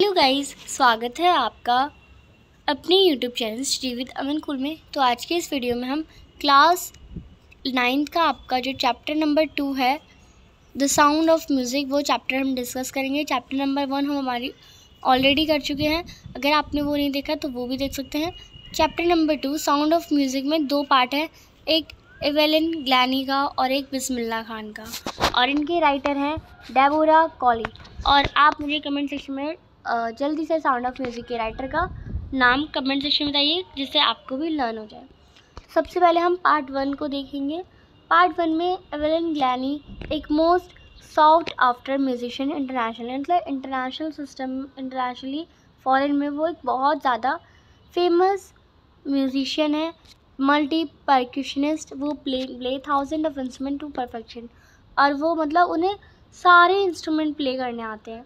Hello guys स्वागत है आपका अपने यूट्यूब चैनल स्टी विद अमन कुल में। तो आज के इस वीडियो में हम क्लास नाइन्थ का आपका जो चैप्टर नंबर टू है द साउंड ऑफ़ म्यूज़िक वो चैप्टर हम डिस्कस करेंगे। चैप्टर नंबर वन हम हमारी ऑलरेडी कर चुके हैं। अगर आपने वो नहीं देखा तो वो भी देख सकते हैं। Chapter number two sound of music में दो पार्ट है। एक एवेलिन ग्लैनी का और एक बिस्मिल्ला खान का। और इनके राइटर हैं डेबोरा कॉली और आप मुझे कमेंट सेक्शन में जल्दी से साउंड ऑफ़ म्यूज़िक के राइटर का नाम कमेंट सेक्शन में बताइए, जिससे आपको भी लर्न हो जाए। सबसे पहले हम पार्ट वन को देखेंगे। पार्ट वन में एवेलिन ग्लैनी एक most sought after musician international मतलब इंटरनेशनल सिस्टम इंटरनेशनली फॉरेन में, वो एक बहुत ज़्यादा फ़ेमस म्यूजिशियन है मल्टी परक्यूशनिस्ट वो play play thousand of instrument to perfection और वो मतलब उन्हें सारे इंस्ट्रूमेंट प्ले करने आते हैं।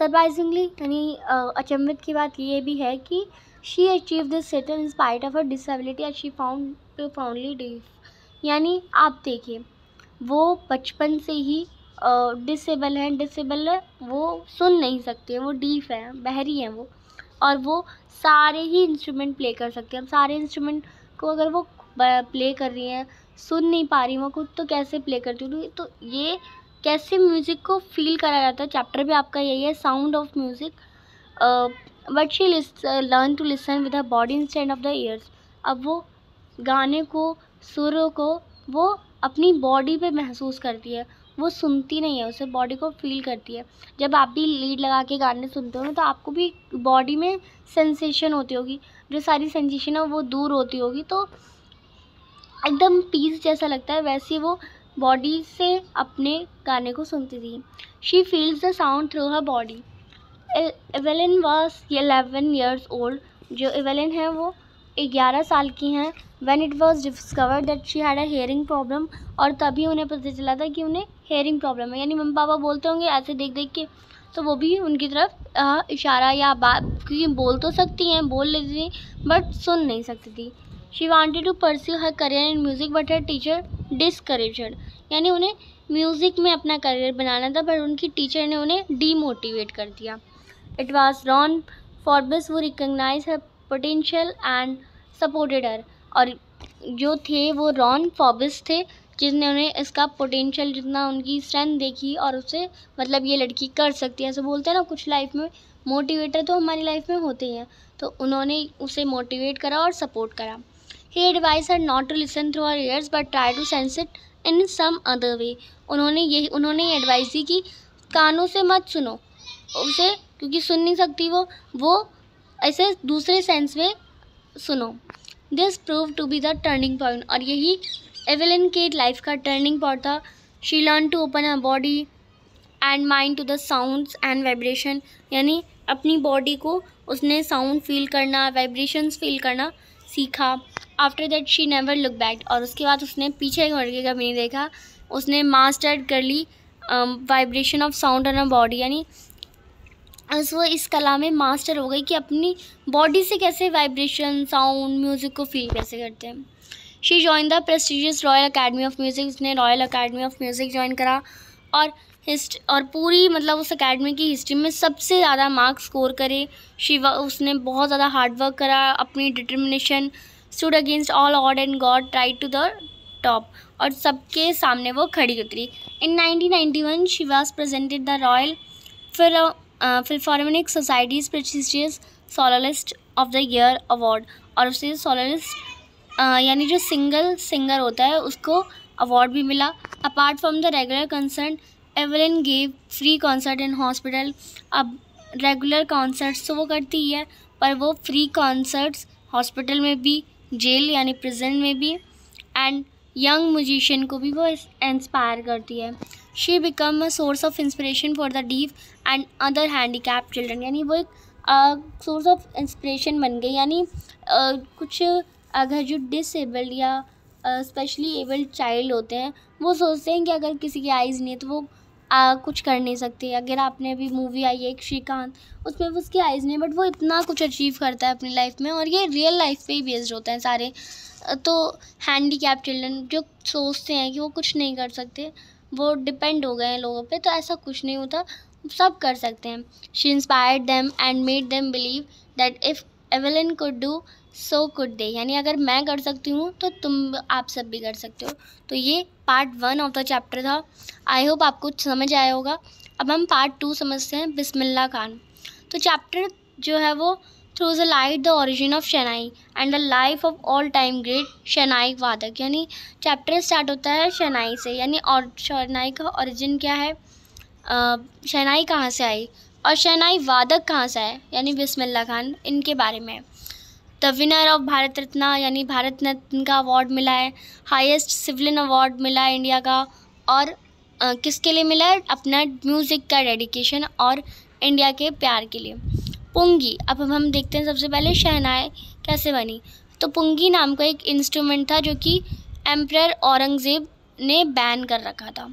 सरप्राइजिंगली यानी अचंभित की बात ये भी है कि she achieve this settle in spite of a disability and she found to profoundly deaf यानी, आप देखिए, वो बचपन से ही डिसेबल हैं डिसेबल है, वो सुन नहीं सकते हैं वो डीफ हैं, बहरी हैं वो, और वो सारे ही इंस्ट्रूमेंट प्ले कर सकते हैं। सारे इंस्ट्रूमेंट को अगर वो प्ले कर रही हैं, सुन नहीं पा रही वो खुद तो कैसे प्ले करती हूँ? तो ये कैसे म्यूज़िक को फील करा जाता है? चैप्टर भी आपका यही है sound of music but she learn to listen with body instead of the ears अब वो गाने को, सुरों को, वो अपनी बॉडी पे महसूस करती है। वो सुनती नहीं है, उसे बॉडी को फील करती है। जब आप भी लीड लगा के गाने सुनते हो ना तो आपको भी बॉडी में सेंसेशन होती होगी। जो सारी सेंसेशन है, वो दूर होती होगी। तो एकदम पीस जैसा लगता है, वैसे वो बॉडी से अपने गाने को सुनती थी। She feels the sound through her body Evelyn was eleven years old जो एवेलिन है वो ग्यारह साल की हैं। When it was discover that she had a hearing problem और तभी उन्हें पता चला था कि उन्हें हेयरिंग प्रॉब्लम है। यानी मम्मी पापा बोलते होंगे ऐसे देख देख के। तो वो भी उनकी तरफ़ आ, इशारा या बात क्योंकि बोल तो सकती हैं बोल लेती थी बट सुन नहीं सकती थी। She wanted to pursue her career in music but her teacher discouraged यानी उन्हें म्यूज़िक में अपना करियर बनाना था बट उनकी टीचर ने उन्हें डीमोटिवेट कर दिया। इट वॉज़ रॉन फॉरबिस वो recognise her potential and supported her और जो थे, वो रॉन फॉबिस थे, जिसने उन्हें इसका पोटेंशियल जितना उनकी स्ट्रेंथ देखी और उससे मतलब ये लड़की कर सकती है। ऐसे बोलते हैं ना, कुछ लाइफ में मोटिवेटर तो हमारी लाइफ में होते ही हैं। तो उन्होंने उसे मोटिवेट करा और सपोर्ट करा। He advise her not to listen through our ears but try to sense it in some other way उन्होंने यही उन्होंने ये एडवाइस दी कि कानों से मत सुनो। उसे, क्योंकि सुन नहीं सकती वो वो ऐसे दूसरे सेंस में सुनो। This prove to be the turning point और यही एवेलिन के लाइफ का टर्निंग पॉइंट था। She learn to open a body and mind to the sounds and vibration यानी अपनी बॉडी को उसने साउंड फील करना वाइब्रेशंस फील करना सीखा। After that she never look back और उसके बाद उसने पीछे मुड़ का भी नहीं देखा। उसने मास्टर्ड कर ली vibration of sound on a body यानी वो इस कला में मास्टर हो गई कि अपनी बॉडी से कैसे वाइब्रेशन साउंड म्यूज़िक को फील कैसे करते हैं। She join the prestigious Royal Academy of Music उसने Royal Academy of Music join करा। और हिस्ट और पूरी मतलब उस अकेडमी की हिस्ट्री में सबसे ज़्यादा मार्क्स स्कोर करे। शिवा उसने बहुत ज़्यादा हार्डवर्क करा, अपनी determination stood against all odd and got try to the top और सबके सामने वो खड़ी उतरी। In nineteen 1991 she was presented the Royal फिर Philharmonic Society's prestigious soloist of the year award और उसे सोलोलिस्ट यानी जो सिंगल सिंगर होता है, उसको अवार्ड भी मिला। Apart from the regular concert Evelyn gave free concert in hospital अब रेगुलर कॉन्सर्ट्स तो वो करती ही है, पर वो फ्री कॉन्सर्ट्स हॉस्पिटल में भी जेल यानी प्रिजन में भी एंड यंग म्यूजिशियन को भी वो इंस्पायर करती है। She become a source of inspiration for the deaf and other handicap children यानी वो एक सोर्स ऑफ़ इंस्पिरेशन बन गई। यानी कुछ अगर जो डिसेबल्ड या स्पेशली एबल्ड चाइल्ड होते हैं, वो सोचते हैं कि अगर किसी की आइज़ नहीं है तो वो आ, कुछ कर नहीं सकते। अगर आपने अभी मूवी आई है एक श्रीकांत उसमें उसकी आइज़ नहीं बट वो इतना कुछ अचीव करता है अपनी लाइफ में और ये रियल लाइफ पे ही बेस्ड होते हैं सारे। तो हैंडी कैप चिल्ड्रन जो सोचते हैं कि वो कुछ नहीं कर सकते वो डिपेंड हो गए हैं लोगों पे तो ऐसा कुछ नहीं होता। सब कर सकते हैं। She inspired them and made them believe that if Evelyn could do so could they यानी अगर मैं कर सकती हूँ तो तुम आप सब भी कर सकते हो। तो ये part one of the chapter था। आई होप आपको समझ आया होगा। अब हम पार्ट टू समझते हैं बिस्मिल्ला खान। तो चैप्टर जो है वो through the light the origin of shehnai and the life of all time great shehnai वादक। यानी चैप्टर स्टार्ट होता है शनाई से। यानी और शनाई का ओरिजिन क्या है? शनाई कहाँ से आई? और शनाई वादक कहाँ से आए? यानी बिस्मिल्ला खान, इनके बारे में। The winner of Bharat Ratna यानी भारत रत्न का अवार्ड मिला है हाईएस्ट सिविलियन अवार्ड मिला है इंडिया का और आ, किसके लिए मिला है? अपना म्यूज़िक का डेडिकेशन और इंडिया के प्यार के लिए। पुंगी अब हम हम देखते हैं सबसे पहले शहनाए कैसे बनी। तो पुंगी नाम का एक इंस्ट्रूमेंट था जो कि एम्प्रर औरंगज़ेब ने बैन कर रखा था।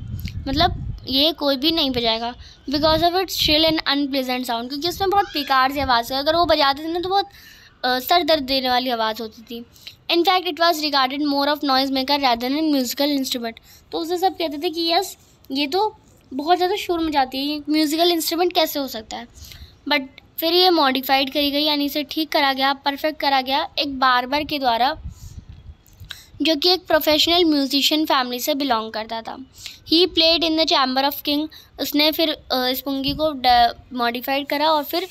मतलब ये कोई भी नहीं बजाएगा। Because of its shrill and unpleasant sound क्योंकि उसमें बहुत बेकार सी आवाज़ है। अगर वो बजाते थे ना तो बहुत सर दर्द देने वाली आवाज़ होती थी। In fact it was regarded more of noise maker rather an musical instrument तो उसे सब कहते थे कि यस ये तो बहुत ज़्यादा शोर मचाती है म्यूज़िकल इंस्ट्रूमेंट कैसे हो सकता है? बट फिर ये मॉडिफाइड करी गई, यानी इसे ठीक करा गया परफेक्ट करा गया एक बार के द्वारा, जो कि एक प्रोफेशनल म्यूजिशियन फैमिली से बिलोंग करता था। He played in the chamber of king उसने फिर इस पुंगी को मॉडिफाइड करा और फिर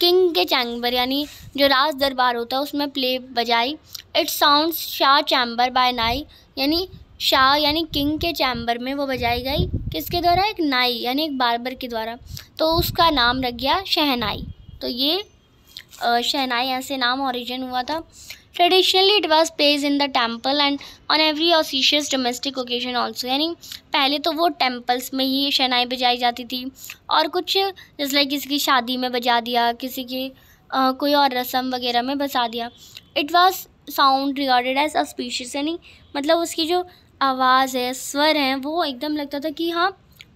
किंग के चैम्बर, यानी जो राज दरबार होता है, उसमें प्ले बजाई। It sound Shah chamber by nai यानी शाह यानी किंग के चैम्बर में वो बजाई गई। किसके द्वारा? एक नाई, यानी एक बारबर के द्वारा। तो उसका नाम रख गया शहनाई। तो ये शहनाई, ऐसे नाम ओरिजिन हुआ था। Traditionally it was plays in the temple and on every ऑसिशियस domestic occasion also यानी पहले तो वो टेम्पल्स में ही शनाई बजाई जाती थी। और कुछ जैसे लाइक किसी की शादी में बजा दिया किसी की uh, कोई और रस्म वगैरह में बजा दिया। It was sound regarded as auspicious यानी मतलब उसकी जो आवाज़ है स्वर हैं वो एकदम लगता था कि हाँ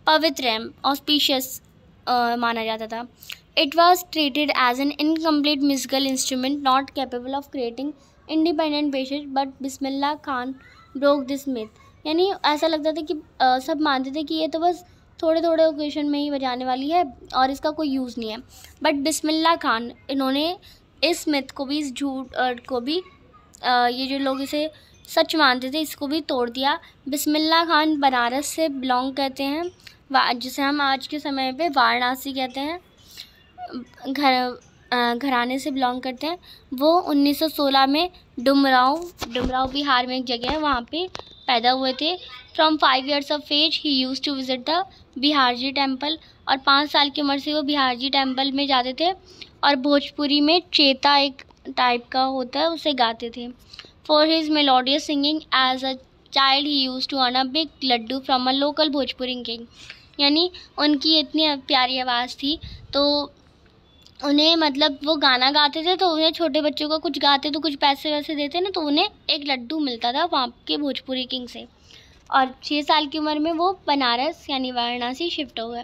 पवित्र है ऑस्पीशियस माना जाता था। It was treated as an incomplete musical instrument not capable of creating independent pieces but Bismillah Khan broke this myth. यानी ऐसा लगता था कि आ, सब मानते थे कि ये तो बस थोड़े थोड़े ओकेशन में ही बजाने वाली है और इसका कोई यूज़ नहीं है। बट बिस्मिल्ला खान इन्होंने इस मिथ को भी इस झूठ को भी आ, ये जो लोग इसे सच मानते थे इसको भी तोड़ दिया। बिस्मिल्ला खान बनारस से बिलोंग करते हैं जिसे हम आज के समय पे वाराणसी कहते हैं। घर घराने से बिलोंग करते हैं। वो 1916 में डुमराव डुमराव बिहार में एक जगह है, वहाँ पे पैदा हुए थे। From five years of age he use to visit the Bihar ji temple और पाँच साल की उम्र से वो बिहार जी टेंपल में जाते थे और भोजपुरी में चेता एक टाइप का होता है, उसे गाते थे। For his melodious singing as a child he use to earn a big laddu from a local Bhojpuri king यानी उनकी इतनी प्यारी आवाज़ थी तो उन्हें मतलब वो गाना गाते थे तो उन्हें छोटे बच्चों का कुछ गाते तो कुछ पैसे वैसे देते ना तो उन्हें एक लड्डू मिलता था वहाँ के भोजपुरी किंग से। और छः साल की उम्र में वो बनारस यानी वाराणसी शिफ्ट हो गए।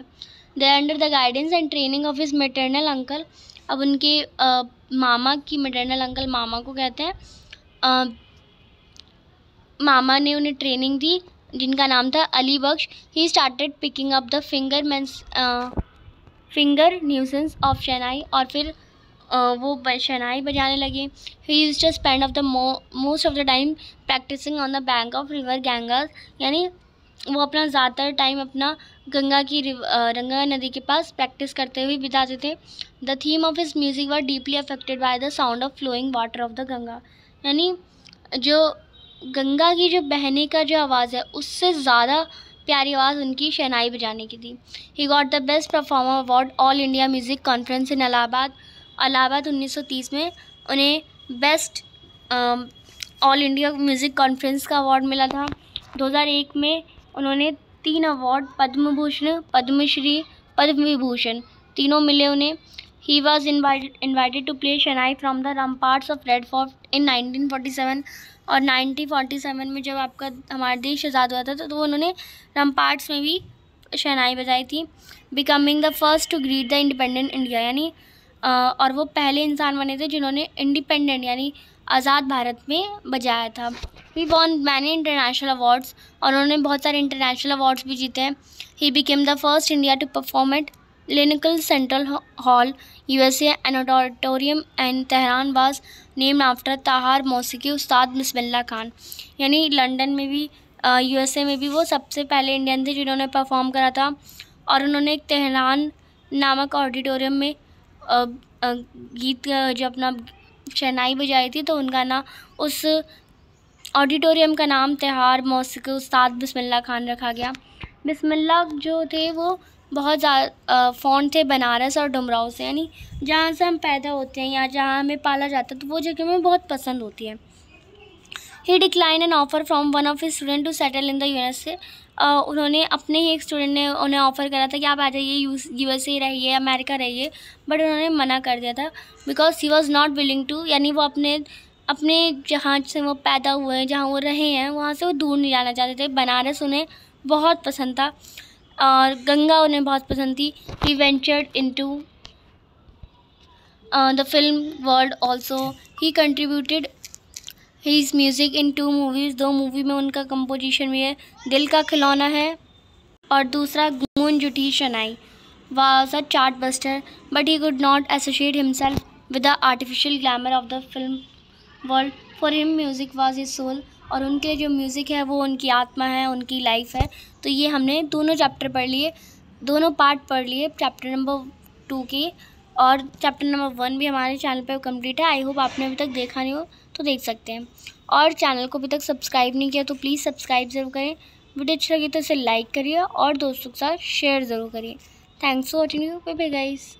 They under the guidance and training of his maternal uncle अब उनके आ, मामा की मेटरनल अंकल मामा को कहते हैं। मामा ने उन्हें ट्रेनिंग दी जिनका नाम था Ali Bakhsh. He started picking up the finger man's finger nuances of shehnai और फिर वो शनाई बजाने लगे। He use to spend of the most of the time practising on the bank of river Ganga यानी वो अपना ज़्यादातर टाइम अपना गंगा की गंगा नदी के पास प्रैक्टिस करते हुए बिताते थे। The theme of his music were deeply affected by the sound of flowing water of the Ganga. यानी जो गंगा की जो बहने का जो आवाज़ है, उससे ज़्यादा प्यारी आवाज़ उनकी शहनाई बजाने की थी। He got the best performer award all India music conference in Allahabad Allahabad 1930 में उन्हें best all India music conference का अवार्ड मिला था। 2001 में उन्होंने तीन अवार्ड पद्म भूषण पद्मश्री पद्म विभूषण तीनों मिले उन्हें। He was invited to play shehnai from the ramparts of Red Fort in 1947 और नाइनटीन फोर्टी सेवन में जब आपका हमारा देश आज़ाद हुआ था तो, तो उन्होंने रमपार्ट्स में भी शहनाई बजाई थी becoming the first to greet the independent India यानी और वो पहले इंसान बने थे जिन्होंने इंडिपेंडेंट यानी आज़ाद भारत में बजाया था। We won many international awards और उन्होंने बहुत सारे इंटरनेशनल अवार्ड्स भी जीते हैं। He became the first India to perform at Clinical Central Hall, USA, an auditorium in Tehran was named after Tahar मौसीकी उस्ताद बिस्मिल्ला खान यानी लंदन में भी यूएसए में भी वो सबसे पहले इंडियन थे जिन्होंने परफॉर्म करा था। और उन्होंने एक तेहरान नामक ऑडिटोरियम में गीत जो अपना शहनाई बजाई थी तो उनका ना उस ऑडिटोरियम का नाम त्यौहार मौसीकी उस्ताद बिस्मिल्ला खान रखा गया। बिस्मिल्ला जो थे वो बहुत ज़्यादा फ़ॉन थे बनारस और डुमराव से, यानी जहाँ से हम पैदा होते हैं या जहाँ हमें पाला जाता है तो वो जगह हमें बहुत पसंद होती है। He decline an offer from one of student to settle in the U S A उन्होंने अपने ही एक स्टूडेंट ने उन्हें ऑफ़र करा था कि आप आ जाइए यू एस ए रहिए अमेरिका रहिए बट उन्होंने मना कर दिया था because he was not willing to यानी वो अपने अपने जहाँ से वो पैदा हुए हैं, जहाँ वो रहे हैं, वहाँ से वो दूर नहीं जाना चाहते थे। बनारस उन्हें बहुत पसंद था। और गंगा उन्हें बहुत पसंद थी। He ventured in to the film world also he contributed his music in to movies दो मूवी में उनका कंपोजिशन भी है। दिल का खिलौना है और दूसरा Goonj Uthi Shehnai was a chart buster but he could not associate himself with the artificial glamour of the film world for him music was his soul और उनके जो म्यूज़िक है, वो उनकी आत्मा है, उनकी लाइफ है। तो ये हमने दोनों चैप्टर पढ़ लिए। दोनों पार्ट पढ़ लिए चैप्टर नंबर टू के। और चैप्टर नंबर वन भी हमारे चैनल पर कंप्लीट है। आई होप आपने अभी तक देखा नहीं हो तो देख सकते हैं। और चैनल को अभी तक सब्सक्राइब नहीं किया तो प्लीज़ सब्सक्राइब ज़रूर करें। वीडियो अच्छी लगी तो इसे लाइक करिए और दोस्तों के साथ शेयर ज़रूर करिए। Thanks for watching you. Bye bye, guys.